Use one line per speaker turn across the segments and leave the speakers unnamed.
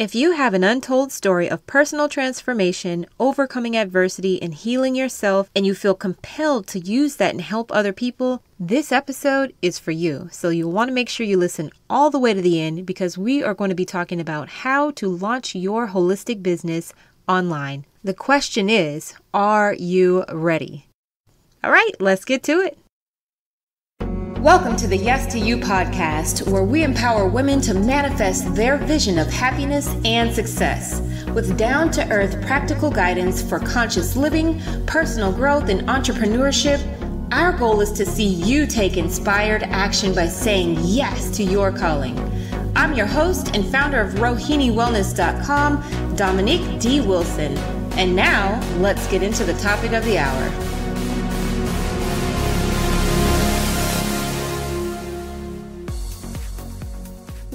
If you have an untold story of personal transformation, overcoming adversity, and healing yourself, and you feel compelled to use that and help other people, this episode is for you. So you'll want to make sure you listen all the way to the end because we are going to be talking about how to launch your holistic business online. The question is Are you ready? All right, let's get to it. Welcome to the Yes to You podcast, where we empower women to manifest their vision of happiness and success with down to earth practical guidance for conscious living, personal growth, and entrepreneurship. Our goal is to see you take inspired action by saying yes to your calling. I'm your host and founder of RohiniWellness.com, Dominique D. Wilson. And now, let's get into the topic of the hour.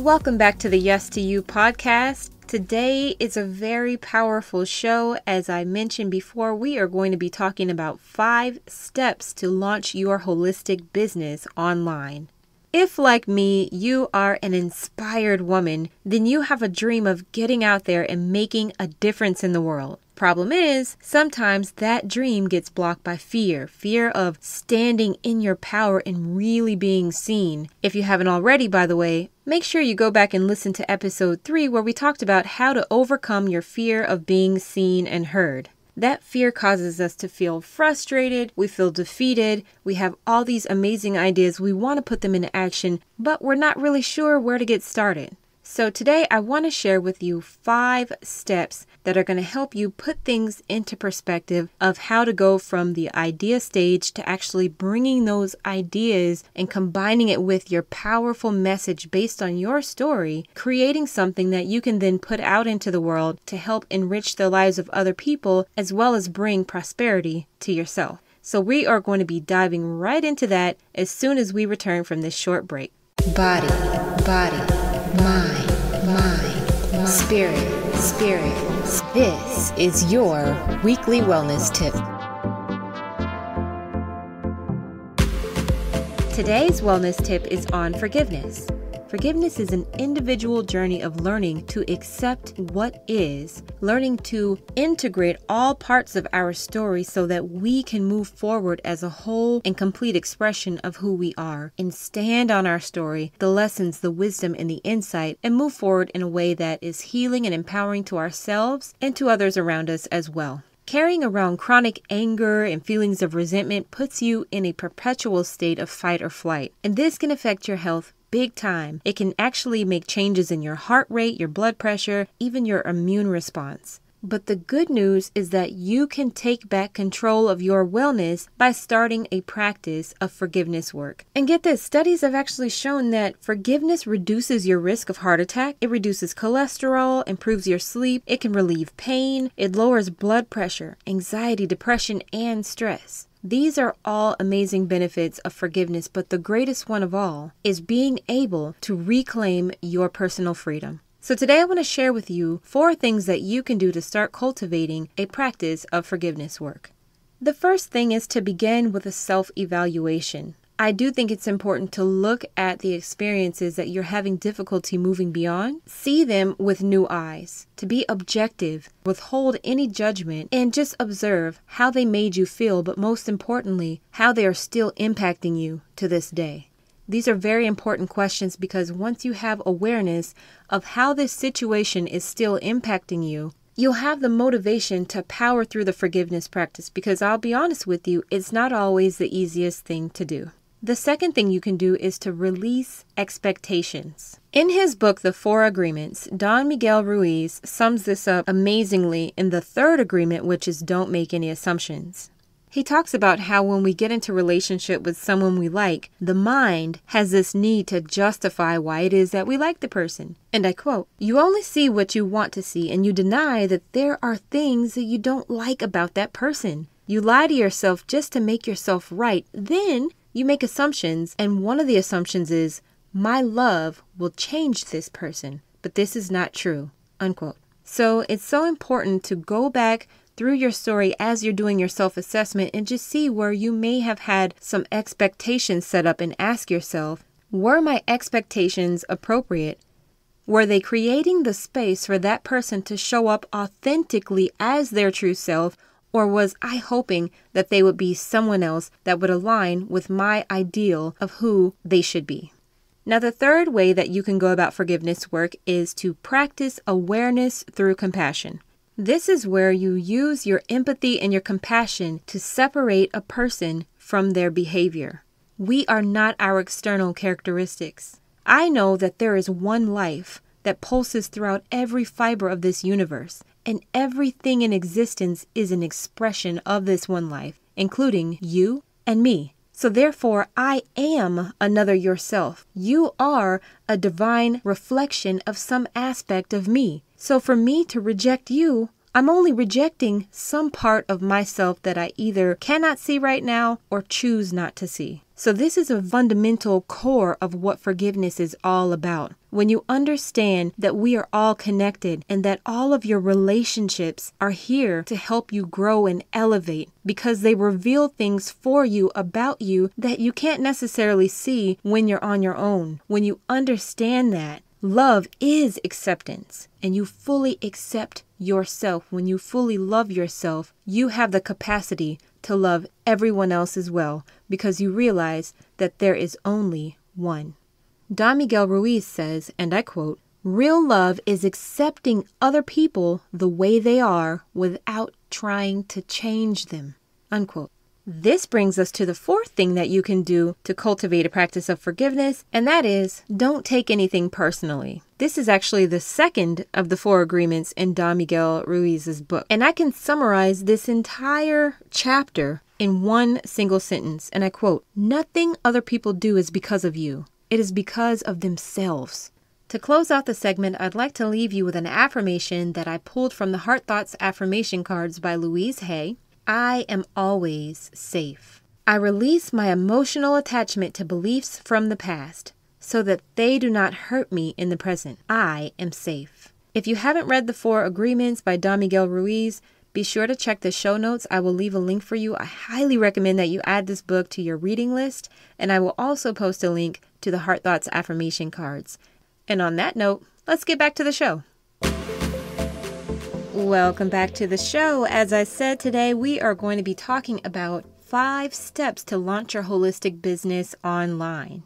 Welcome back to the Yes to You podcast. Today is a very powerful show. As I mentioned before, we are going to be talking about five steps to launch your holistic business online. If, like me, you are an inspired woman, then you have a dream of getting out there and making a difference in the world. Problem is, sometimes that dream gets blocked by fear fear of standing in your power and really being seen. If you haven't already, by the way, make sure you go back and listen to episode 3 where we talked about how to overcome your fear of being seen and heard. That fear causes us to feel frustrated, we feel defeated, we have all these amazing ideas, we want to put them into action, but we're not really sure where to get started. So, today I want to share with you five steps that are going to help you put things into perspective of how to go from the idea stage to actually bringing those ideas and combining it with your powerful message based on your story, creating something that you can then put out into the world to help enrich the lives of other people as well as bring prosperity to yourself. So, we are going to be diving right into that as soon as we return from this short break. Body, body mind, mind, spirit, spirit. This is your weekly wellness tip. Today's wellness tip is on forgiveness. Forgiveness is an individual journey of learning to accept what is, learning to integrate all parts of our story so that we can move forward as a whole and complete expression of who we are, and stand on our story, the lessons, the wisdom, and the insight, and move forward in a way that is healing and empowering to ourselves and to others around us as well. Carrying around chronic anger and feelings of resentment puts you in a perpetual state of fight or flight, and this can affect your health big time. It can actually make changes in your heart rate, your blood pressure, even your immune response. But the good news is that you can take back control of your wellness by starting a practice of forgiveness work. And get this studies have actually shown that forgiveness reduces your risk of heart attack, it reduces cholesterol, improves your sleep, it can relieve pain, it lowers blood pressure, anxiety, depression, and stress. These are all amazing benefits of forgiveness, but the greatest one of all is being able to reclaim your personal freedom. So, today I want to share with you four things that you can do to start cultivating a practice of forgiveness work. The first thing is to begin with a self evaluation. I do think it's important to look at the experiences that you're having difficulty moving beyond, see them with new eyes, to be objective, withhold any judgment, and just observe how they made you feel, but most importantly, how they are still impacting you to this day. These are very important questions because once you have awareness of how this situation is still impacting you, you'll have the motivation to power through the forgiveness practice because I'll be honest with you, it's not always the easiest thing to do. The second thing you can do is to release expectations. In his book, The Four Agreements, Don Miguel Ruiz sums this up amazingly in the third agreement, which is don't make any assumptions. He talks about how when we get into relationship with someone we like, the mind has this need to justify why it is that we like the person. And I quote, You only see what you want to see, and you deny that there are things that you don't like about that person. You lie to yourself just to make yourself right. Then you make assumptions, and one of the assumptions is, my love will change this person, but this is not true. Unquote. So it's so important to go back through your story as you're doing your self assessment and just see where you may have had some expectations set up and ask yourself, were my expectations appropriate? Were they creating the space for that person to show up authentically as their true self, or was I hoping that they would be someone else that would align with my ideal of who they should be? Now, the third way that you can go about forgiveness work is to practice awareness through compassion. This is where you use your empathy and your compassion to separate a person from their behavior. We are not our external characteristics. I know that there is one life that pulses throughout every fiber of this universe, and everything in existence is an expression of this one life, including you and me. So, therefore, I am another yourself. You are a divine reflection of some aspect of me. So, for me to reject you, I'm only rejecting some part of myself that I either cannot see right now or choose not to see. So, this is a fundamental core of what forgiveness is all about. When you understand that we are all connected and that all of your relationships are here to help you grow and elevate because they reveal things for you about you that you can't necessarily see when you're on your own. When you understand that, Love is acceptance, and you fully accept yourself. When you fully love yourself, you have the capacity to love everyone else as well because you realize that there is only one. Don Miguel Ruiz says, and I quote, Real love is accepting other people the way they are without trying to change them. Unquote. This brings us to the fourth thing that you can do to cultivate a practice of forgiveness, and that is don't take anything personally. This is actually the second of the four agreements in Don Miguel Ruiz's book. And I can summarize this entire chapter in one single sentence, and I quote Nothing other people do is because of you, it is because of themselves. To close out the segment, I'd like to leave you with an affirmation that I pulled from the Heart Thoughts affirmation cards by Louise Hay. I am always safe. I release my emotional attachment to beliefs from the past so that they do not hurt me in the present. I am safe. If you haven't read The Four Agreements by Don Miguel Ruiz, be sure to check the show notes. I will leave a link for you. I highly recommend that you add this book to your reading list, and I will also post a link to the Heart Thoughts affirmation cards. And on that note, let's get back to the show. Welcome back to the show. As I said today, we are going to be talking about five steps to launch your holistic business online.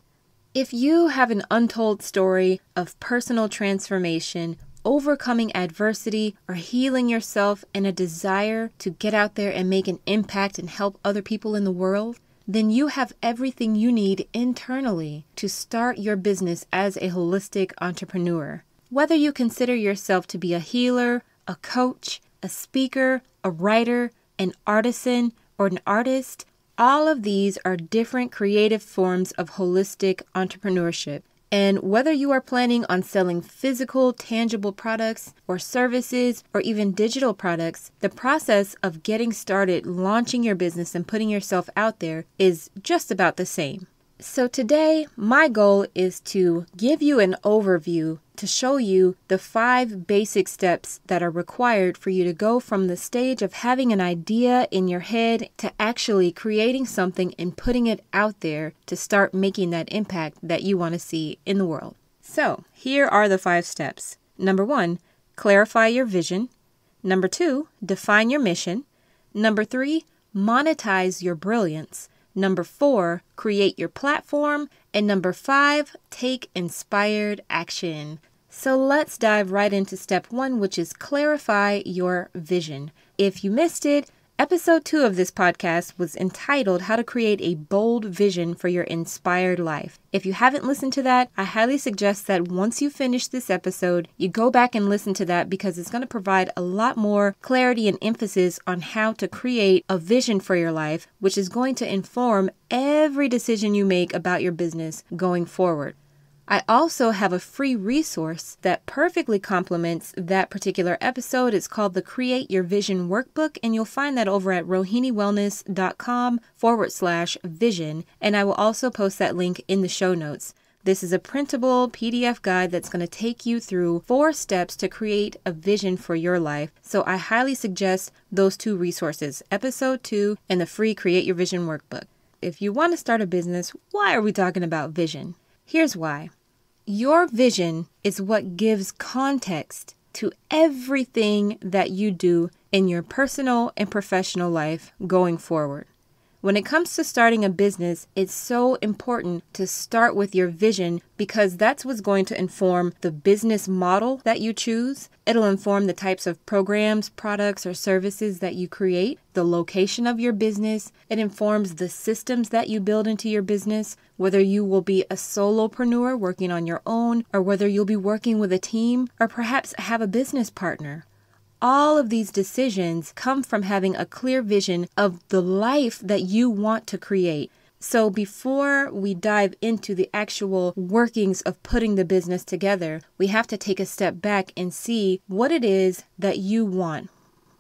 If you have an untold story of personal transformation, overcoming adversity, or healing yourself, and a desire to get out there and make an impact and help other people in the world, then you have everything you need internally to start your business as a holistic entrepreneur. Whether you consider yourself to be a healer, a coach, a speaker, a writer, an artisan, or an artist, all of these are different creative forms of holistic entrepreneurship. And whether you are planning on selling physical, tangible products or services or even digital products, the process of getting started, launching your business, and putting yourself out there is just about the same. So, today, my goal is to give you an overview to show you the five basic steps that are required for you to go from the stage of having an idea in your head to actually creating something and putting it out there to start making that impact that you want to see in the world. So, here are the five steps. Number one, clarify your vision. Number two, define your mission. Number three, monetize your brilliance. Number four, create your platform. And number five, take inspired action. So let's dive right into step one, which is clarify your vision. If you missed it, episode two of this podcast was entitled How to Create a Bold Vision for Your Inspired Life. If you haven't listened to that, I highly suggest that once you finish this episode, you go back and listen to that because it's going to provide a lot more clarity and emphasis on how to create a vision for your life, which is going to inform every decision you make about your business going forward. I also have a free resource that perfectly complements that particular episode. It's called the Create Your Vision Workbook, and you'll find that over at rohiniwellness.com forward slash vision. And I will also post that link in the show notes. This is a printable PDF guide that's going to take you through four steps to create a vision for your life. So I highly suggest those two resources, episode two and the free Create Your Vision workbook. If you want to start a business, why are we talking about vision? Here's why. Your vision is what gives context to everything that you do in your personal and professional life going forward. When it comes to starting a business, it's so important to start with your vision because that's what's going to inform the business model that you choose. It'll inform the types of programs, products, or services that you create, the location of your business. It informs the systems that you build into your business, whether you will be a solopreneur working on your own, or whether you'll be working with a team, or perhaps have a business partner. All of these decisions come from having a clear vision of the life that you want to create. So, before we dive into the actual workings of putting the business together, we have to take a step back and see what it is that you want.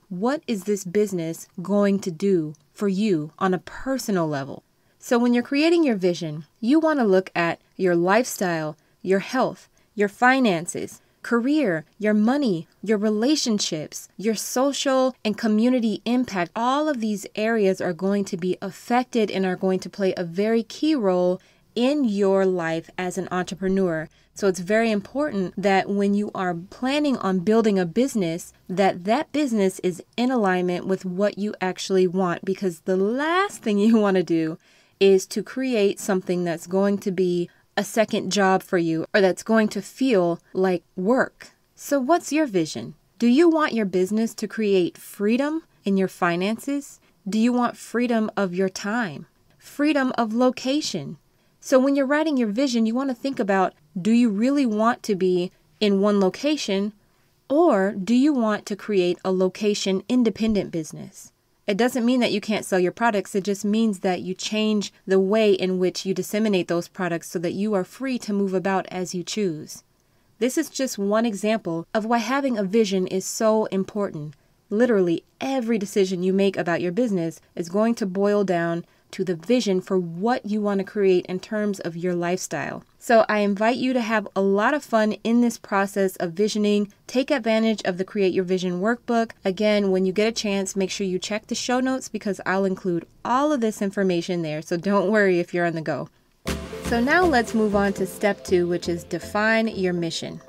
What is this business going to do for you on a personal level? So, when you're creating your vision, you want to look at your lifestyle, your health, your finances, career, your money, your relationships, your social and community impact, all of these areas are going to be affected and are going to play a very key role in your life as an entrepreneur. So it's very important that when you are planning on building a business that that business is in alignment with what you actually want because the last thing you want to do is to create something that's going to be a second job for you or that's going to feel like work. So, what's your vision? Do you want your business to create freedom in your finances? Do you want freedom of your time? Freedom of location? So, when you're writing your vision, you want to think about do you really want to be in one location or do you want to create a location independent business? It doesn't mean that you can't sell your products. It just means that you change the way in which you disseminate those products so that you are free to move about as you choose. This is just one example of why having a vision is so important. Literally, every decision you make about your business is going to boil down to the vision for what you want to create in terms of your lifestyle. So I invite you to have a lot of fun in this process of visioning. Take advantage of the Create Your Vision workbook. Again, when you get a chance, make sure you check the show notes because I'll include all of this information there. So don't worry if you're on the go. So now let's move on to step two, which is define your mission.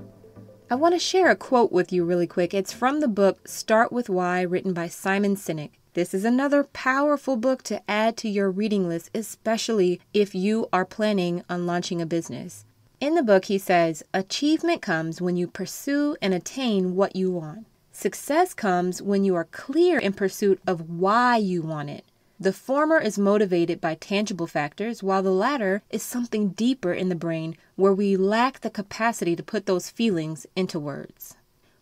I want to share a quote with you really quick. It's from the book Start with Why, written by Simon Sinek. This is another powerful book to add to your reading list, especially if you are planning on launching a business. In the book, he says, Achievement comes when you pursue and attain what you want. Success comes when you are clear in pursuit of why you want it. The former is motivated by tangible factors, while the latter is something deeper in the brain where we lack the capacity to put those feelings into words.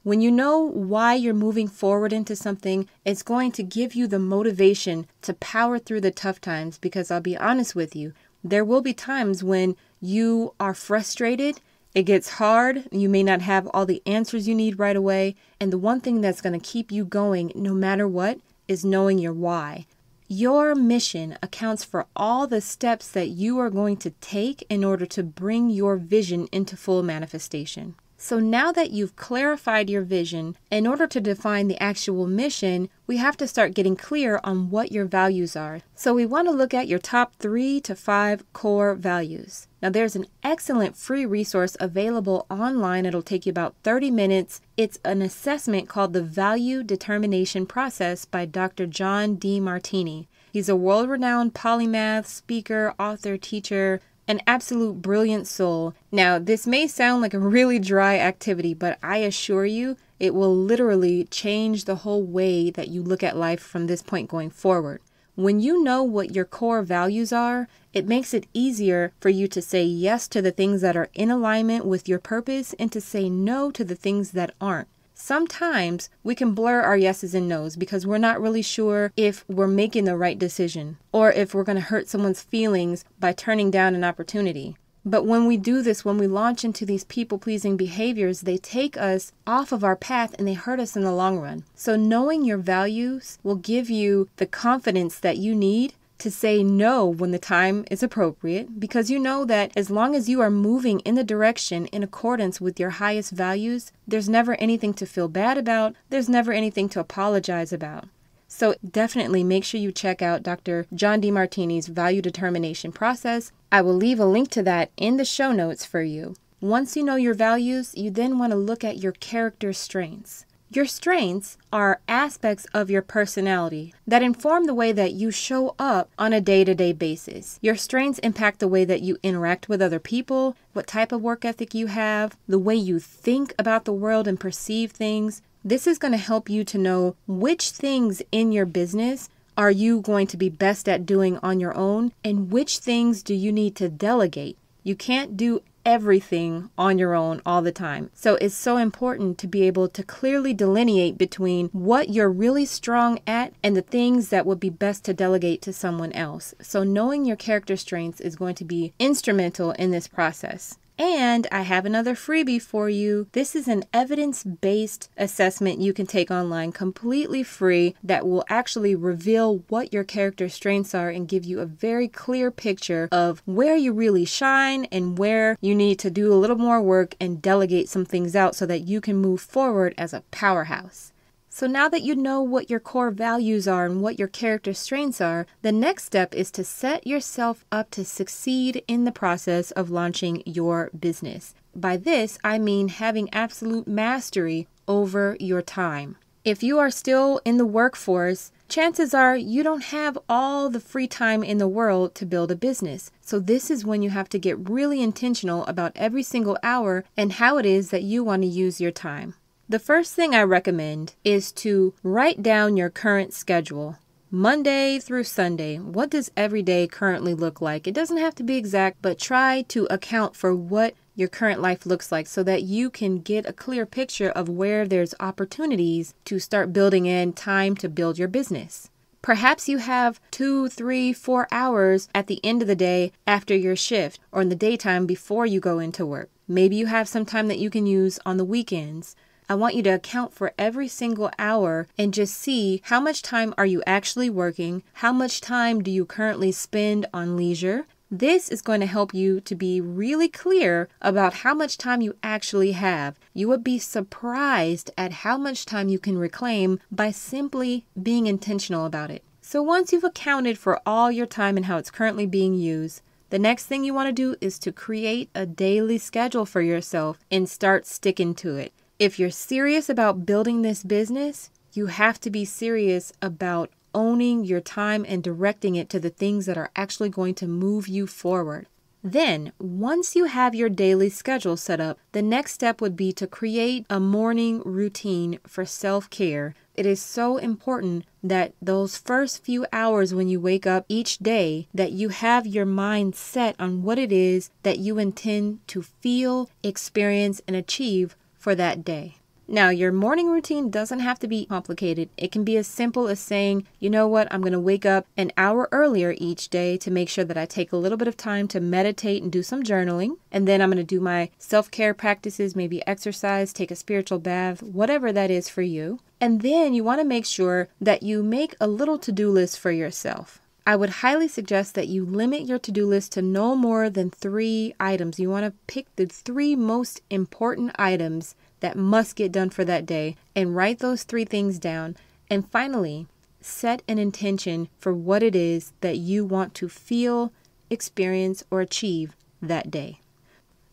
When you know why you're moving forward into something, it's going to give you the motivation to power through the tough times because I'll be honest with you, there will be times when you are frustrated. It gets hard. You may not have all the answers you need right away. And the one thing that's going to keep you going no matter what is knowing your why. Your mission accounts for all the steps that you are going to take in order to bring your vision into full manifestation. So now that you've clarified your vision, in order to define the actual mission, we have to start getting clear on what your values are. So we want to look at your top three to five core values. Now, there's an excellent free resource available online. It'll take you about 30 minutes. It's an assessment called the Value Determination Process by Dr. John Demartini. He's a world renowned polymath, speaker, author, teacher, an absolute brilliant soul. Now, this may sound like a really dry activity, but I assure you, it will literally change the whole way that you look at life from this point going forward. When you know what your core values are, it makes it easier for you to say yes to the things that are in alignment with your purpose and to say no to the things that aren't. Sometimes we can blur our yeses and nos because we're not really sure if we're making the right decision or if we're going to hurt someone's feelings by turning down an opportunity. But when we do this, when we launch into these people pleasing behaviors, they take us off of our path and they hurt us in the long run. So, knowing your values will give you the confidence that you need to say no when the time is appropriate because you know that as long as you are moving in the direction in accordance with your highest values, there's never anything to feel bad about, there's never anything to apologize about. So definitely make sure you check out Dr. John Demartini's value determination process. I will leave a link to that in the show notes for you. Once you know your values, you then want to look at your character strengths. Your strengths are aspects of your personality that inform the way that you show up on a day to day basis. Your strengths impact the way that you interact with other people, what type of work ethic you have, the way you think about the world and perceive things. This is going to help you to know which things in your business are you going to be best at doing on your own and which things do you need to delegate. You can't do everything on your own all the time. So it's so important to be able to clearly delineate between what you're really strong at and the things that would be best to delegate to someone else. So knowing your character strengths is going to be instrumental in this process. And I have another freebie for you. This is an evidence based assessment you can take online completely free that will actually reveal what your character strengths are and give you a very clear picture of where you really shine and where you need to do a little more work and delegate some things out so that you can move forward as a powerhouse. So now that you know what your core values are and what your character strengths are, the next step is to set yourself up to succeed in the process of launching your business. By this, I mean having absolute mastery over your time. If you are still in the workforce, chances are you don't have all the free time in the world to build a business. So, this is when you have to get really intentional about every single hour and how it is that you want to use your time. The first thing I recommend is to write down your current schedule. Monday through Sunday, what does every day currently look like? It doesn't have to be exact, but try to account for what your current life looks like so that you can get a clear picture of where there's opportunities to start building in time to build your business. Perhaps you have two, three, four hours at the end of the day after your shift or in the daytime before you go into work. Maybe you have some time that you can use on the weekends. I want you to account for every single hour and just see how much time are you actually working? How much time do you currently spend on leisure? This is going to help you to be really clear about how much time you actually have. You would be surprised at how much time you can reclaim by simply being intentional about it. So, once you've accounted for all your time and how it's currently being used, the next thing you want to do is to create a daily schedule for yourself and start sticking to it. If you're serious about building this business, you have to be serious about owning your time and directing it to the things that are actually going to move you forward. Then, once you have your daily schedule set up, the next step would be to create a morning routine for self care. It is so important that those first few hours when you wake up each day that you have your mind set on what it is that you intend to feel, experience and achieve for that day. Now, your morning routine doesn't have to be complicated. It can be as simple as saying, you know what, I'm going to wake up an hour earlier each day to make sure that I take a little bit of time to meditate and do some journaling. And then I'm going to do my self care practices, maybe exercise, take a spiritual bath, whatever that is for you. And then you want to make sure that you make a little to do list for yourself. I would highly suggest that you limit your to do list to no more than three items. You want to pick the three most important items that must get done for that day and write those three things down. And finally, set an intention for what it is that you want to feel, experience, or achieve that day.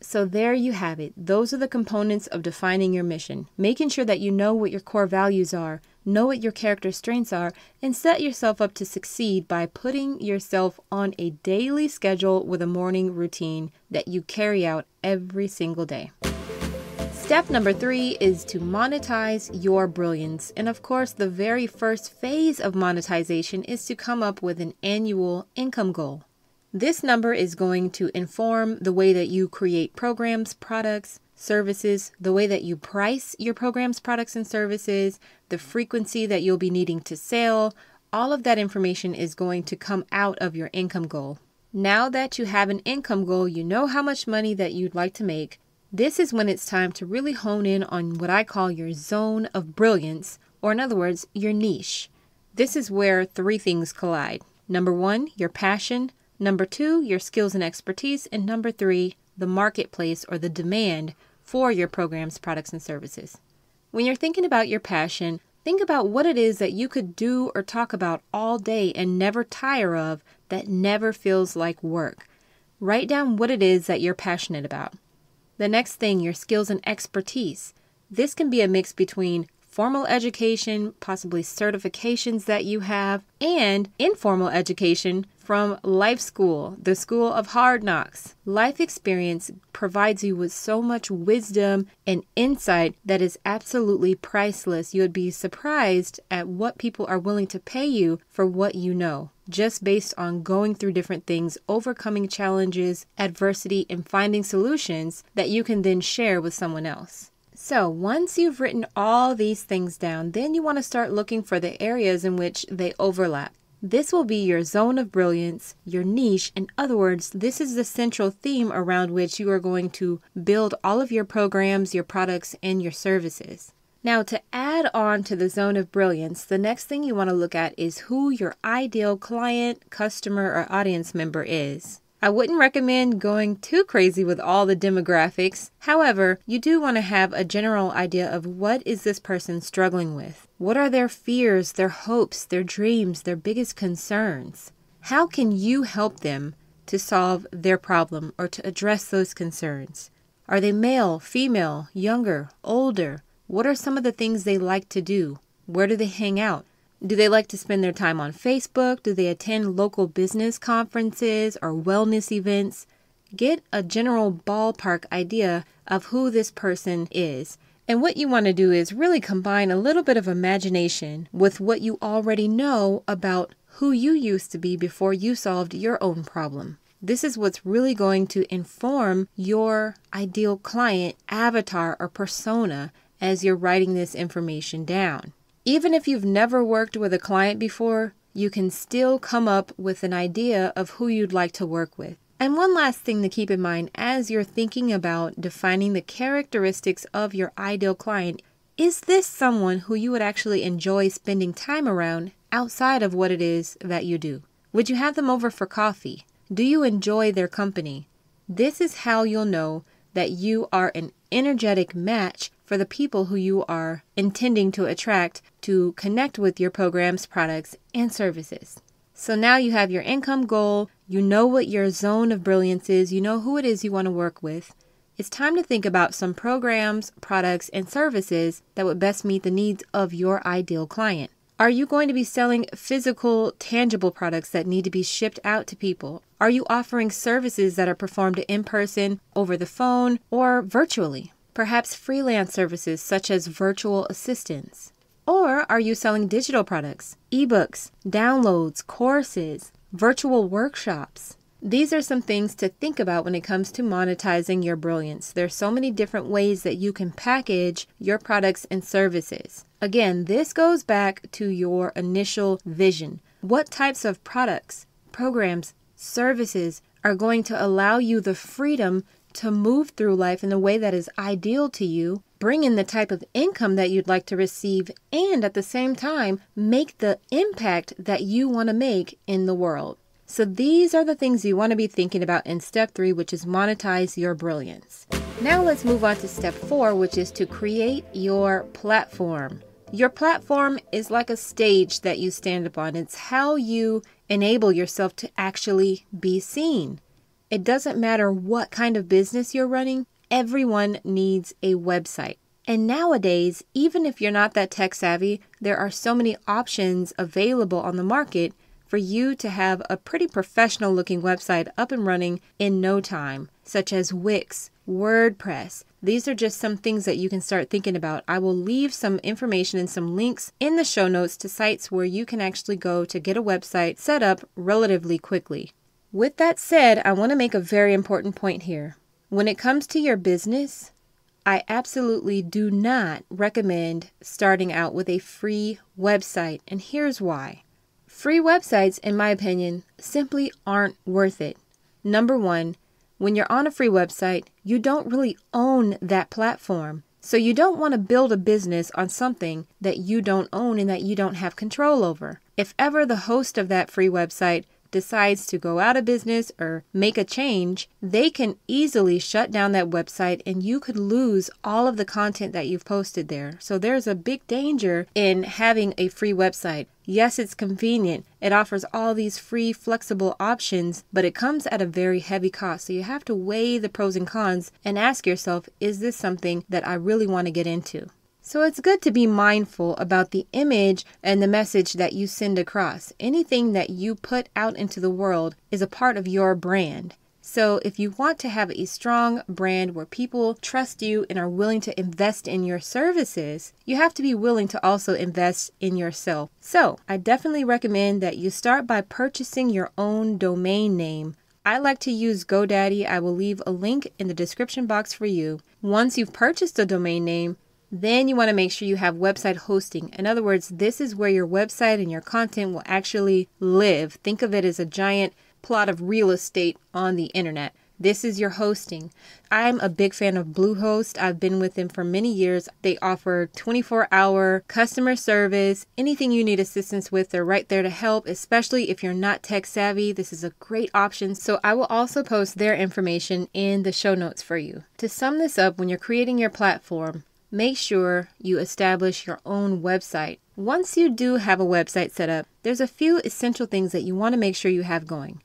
So, there you have it. Those are the components of defining your mission. Making sure that you know what your core values are, know what your character's strengths are, and set yourself up to succeed by putting yourself on a daily schedule with a morning routine that you carry out every single day. Step number three is to monetize your brilliance. And of course, the very first phase of monetization is to come up with an annual income goal. This number is going to inform the way that you create programs, products, services, the way that you price your programs, products, and services, the frequency that you'll be needing to sell, all of that information is going to come out of your income goal. Now that you have an income goal, you know how much money that you'd like to make. This is when it's time to really hone in on what I call your zone of brilliance, or in other words, your niche. This is where three things collide. Number one, your passion. Number two, your skills and expertise. And number three, the marketplace or the demand for your programs, products, and services. When you're thinking about your passion, think about what it is that you could do or talk about all day and never tire of that never feels like work. Write down what it is that you're passionate about. The next thing, your skills and expertise. This can be a mix between formal education, possibly certifications that you have, and informal education from life school, the school of hard knocks. Life experience provides you with so much wisdom and insight that is absolutely priceless. You would be surprised at what people are willing to pay you for what you know, just based on going through different things, overcoming challenges, adversity, and finding solutions that you can then share with someone else. So, once you've written all these things down, then you want to start looking for the areas in which they overlap. This will be your zone of brilliance, your niche. In other words, this is the central theme around which you are going to build all of your programs, your products, and your services. Now, to add on to the zone of brilliance, the next thing you want to look at is who your ideal client, customer, or audience member is. I wouldn't recommend going too crazy with all the demographics. However, you do want to have a general idea of what is this person struggling with? What are their fears, their hopes, their dreams, their biggest concerns? How can you help them to solve their problem or to address those concerns? Are they male, female, younger, older? What are some of the things they like to do? Where do they hang out? Do they like to spend their time on Facebook? Do they attend local business conferences or wellness events? Get a general ballpark idea of who this person is. And what you want to do is really combine a little bit of imagination with what you already know about who you used to be before you solved your own problem. This is what's really going to inform your ideal client avatar or persona as you're writing this information down. Even if you've never worked with a client before, you can still come up with an idea of who you'd like to work with. And one last thing to keep in mind as you're thinking about defining the characteristics of your ideal client is this someone who you would actually enjoy spending time around outside of what it is that you do? Would you have them over for coffee? Do you enjoy their company? This is how you'll know that you are an energetic match for the people who you are intending to attract to connect with your programs, products, and services. So now you have your income goal, you know what your zone of brilliance is, you know who it is you want to work with. It's time to think about some programs, products, and services that would best meet the needs of your ideal client. Are you going to be selling physical, tangible products that need to be shipped out to people? Are you offering services that are performed in person, over the phone, or virtually? Perhaps freelance services such as virtual assistants. Or are you selling digital products, ebooks, downloads, courses, virtual workshops? These are some things to think about when it comes to monetizing your brilliance. There's so many different ways that you can package your products and services. Again, this goes back to your initial vision. What types of products, programs, services are going to allow you the freedom to move through life in a way that is ideal to you, bring in the type of income that you'd like to receive, and at the same time, make the impact that you want to make in the world. So, these are the things you want to be thinking about in step three, which is monetize your brilliance. Now, let's move on to step four, which is to create your platform. Your platform is like a stage that you stand upon, it's how you enable yourself to actually be seen. It doesn't matter what kind of business you're running, everyone needs a website. And nowadays, even if you're not that tech savvy, there are so many options available on the market for you to have a pretty professional looking website up and running in no time, such as Wix, WordPress. These are just some things that you can start thinking about. I will leave some information and some links in the show notes to sites where you can actually go to get a website set up relatively quickly. With that said, I want to make a very important point here. When it comes to your business, I absolutely do not recommend starting out with a free website, and here's why. Free websites, in my opinion, simply aren't worth it. Number one, when you're on a free website, you don't really own that platform. So you don't want to build a business on something that you don't own and that you don't have control over. If ever the host of that free website decides to go out of business or make a change, they can easily shut down that website and you could lose all of the content that you've posted there. So there's a big danger in having a free website. Yes, it's convenient. It offers all these free, flexible options, but it comes at a very heavy cost. So you have to weigh the pros and cons and ask yourself is this something that I really want to get into? So it's good to be mindful about the image and the message that you send across. Anything that you put out into the world is a part of your brand. So if you want to have a strong brand where people trust you and are willing to invest in your services, you have to be willing to also invest in yourself. So I definitely recommend that you start by purchasing your own domain name. I like to use GoDaddy. I will leave a link in the description box for you. Once you've purchased a domain name, then you want to make sure you have website hosting. In other words, this is where your website and your content will actually live. Think of it as a giant plot of real estate on the internet. This is your hosting. I'm a big fan of Bluehost. I've been with them for many years. They offer 24 hour customer service. Anything you need assistance with, they're right there to help, especially if you're not tech savvy. This is a great option. So I will also post their information in the show notes for you. To sum this up, when you're creating your platform, make sure you establish your own website. Once you do have a website set up, there's a few essential things that you want to make sure you have going.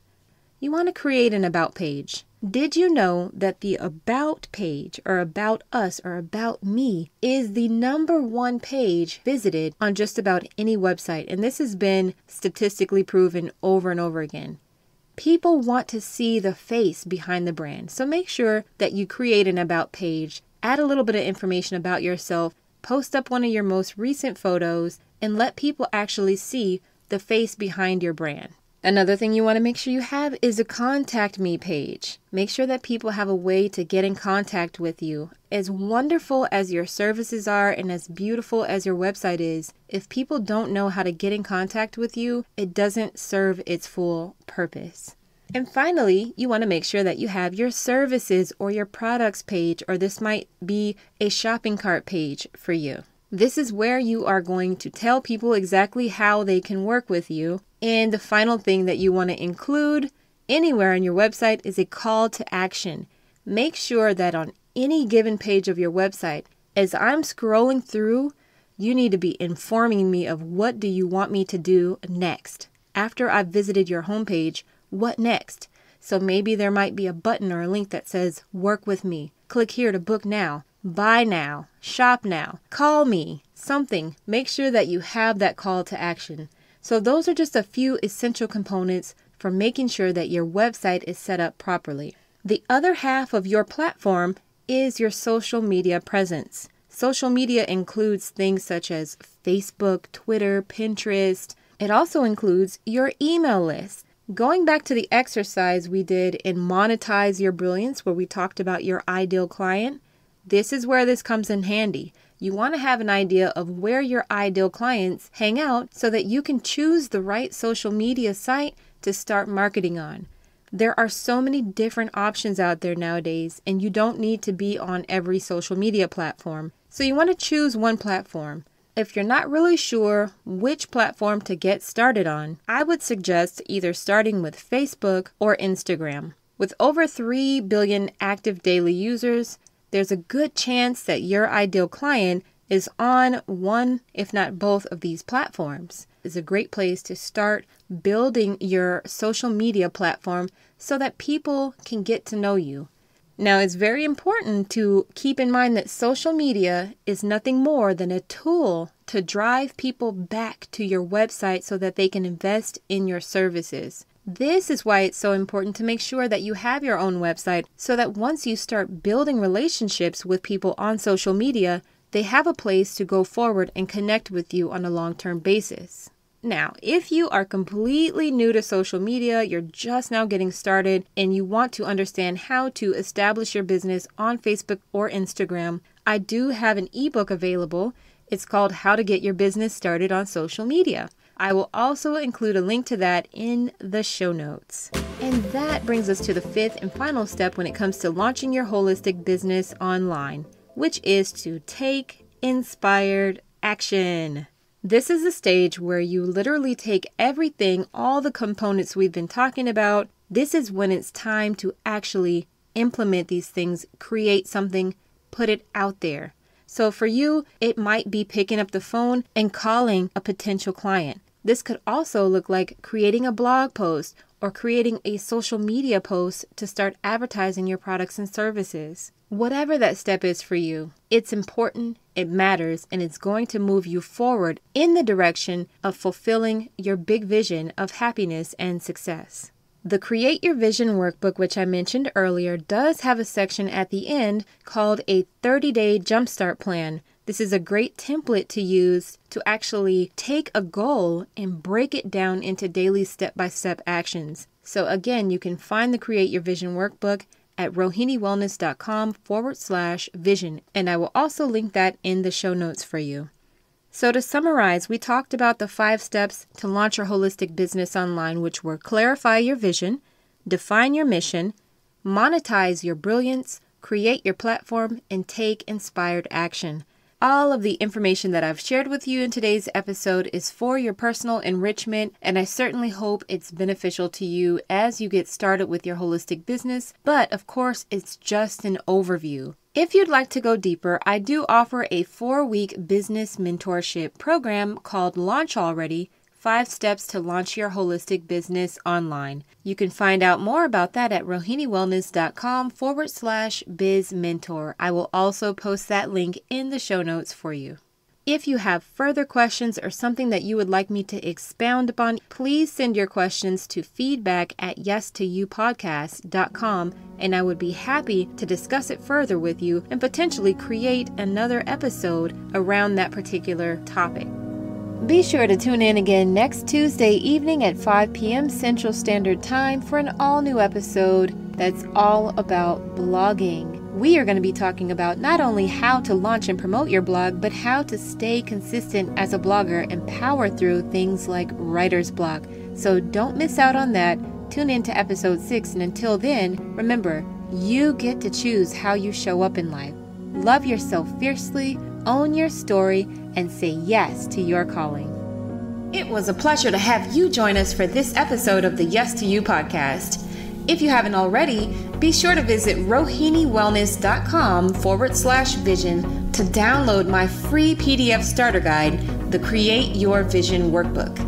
You want to create an About page. Did you know that the About page, or About Us, or About Me, is the number one page visited on just about any website? And this has been statistically proven over and over again. People want to see the face behind the brand, so make sure that you create an About page add a little bit of information about yourself, post up one of your most recent photos, and let people actually see the face behind your brand. Another thing you want to make sure you have is a contact me page. Make sure that people have a way to get in contact with you. As wonderful as your services are and as beautiful as your website is, if people don't know how to get in contact with you, it doesn't serve its full purpose. And finally, you want to make sure that you have your services or your products page, or this might be a shopping cart page for you. This is where you are going to tell people exactly how they can work with you. And the final thing that you want to include anywhere on your website is a call to action. Make sure that on any given page of your website, as I'm scrolling through, you need to be informing me of what do you want me to do next. After I've visited your homepage, what next? So maybe there might be a button or a link that says, Work with me. Click here to book now, buy now, shop now, call me, something. Make sure that you have that call to action. So, those are just a few essential components for making sure that your website is set up properly. The other half of your platform is your social media presence. Social media includes things such as Facebook, Twitter, Pinterest. It also includes your email list. Going back to the exercise we did in Monetize Your Brilliance, where we talked about your ideal client, this is where this comes in handy. You want to have an idea of where your ideal clients hang out so that you can choose the right social media site to start marketing on. There are so many different options out there nowadays, and you don't need to be on every social media platform. So you want to choose one platform. If you're not really sure which platform to get started on, I would suggest either starting with Facebook or Instagram. With over 3 billion active daily users, there's a good chance that your ideal client is on one, if not both, of these platforms. It's a great place to start building your social media platform so that people can get to know you. Now, it's very important to keep in mind that social media is nothing more than a tool to drive people back to your website so that they can invest in your services. This is why it's so important to make sure that you have your own website so that once you start building relationships with people on social media, they have a place to go forward and connect with you on a long term basis. Now, if you are completely new to social media, you're just now getting started, and you want to understand how to establish your business on Facebook or Instagram, I do have an ebook available. It's called How to Get Your Business Started on Social Media. I will also include a link to that in the show notes. And that brings us to the fifth and final step when it comes to launching your holistic business online, which is to take inspired action. This is the stage where you literally take everything, all the components we've been talking about. This is when it's time to actually implement these things, create something, put it out there. So for you, it might be picking up the phone and calling a potential client. This could also look like creating a blog post or creating a social media post to start advertising your products and services. Whatever that step is for you, it's important, it matters, and it's going to move you forward in the direction of fulfilling your big vision of happiness and success. The Create Your Vision workbook, which I mentioned earlier, does have a section at the end called a 30 day jumpstart plan. This is a great template to use to actually take a goal and break it down into daily step by step actions. So, again, you can find the Create Your Vision workbook at rohiniwellness.com forward slash vision, and I will also link that in the show notes for you. So, to summarize, we talked about the five steps to launch your holistic business online, which were clarify your vision, define your mission, monetize your brilliance, create your platform, and take inspired action. All of the information that I've shared with you in today's episode is for your personal enrichment, and I certainly hope it's beneficial to you as you get started with your holistic business. But of course, it's just an overview. If you'd like to go deeper, I do offer a four week business mentorship program called Launch Already Five Steps to Launch Your Holistic Business Online. You can find out more about that at rohiniwellness.com forward slash biz mentor. I will also post that link in the show notes for you. If you have further questions or something that you would like me to expound upon, please send your questions to feedback at yes2youpodcast.com and I would be happy to discuss it further with you and potentially create another episode around that particular topic. Be sure to tune in again next Tuesday evening at 5 p.m. Central Standard Time for an all new episode that's all about blogging. We are going to be talking about not only how to launch and promote your blog, but how to stay consistent as a blogger and power through things like writer's block. So don't miss out on that. Tune in to episode 6, and until then, remember, you get to choose how you show up in life. Love yourself fiercely, own your story, and say yes to your calling. It was a pleasure to have you join us for this episode of the Yes to You podcast. If you haven't already, be sure to visit rohiniwellness.com forward slash vision to download my free PDF starter guide, the Create Your Vision Workbook.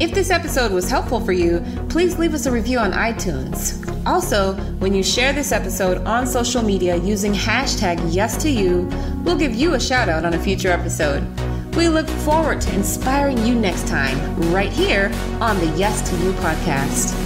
If this episode was helpful for you, please leave us a review on iTunes. Also, when you share this episode on social media using hashtag yes2you, we'll give you a shout out on a future episode. We look forward to inspiring you next time, right here on the Yes to You podcast.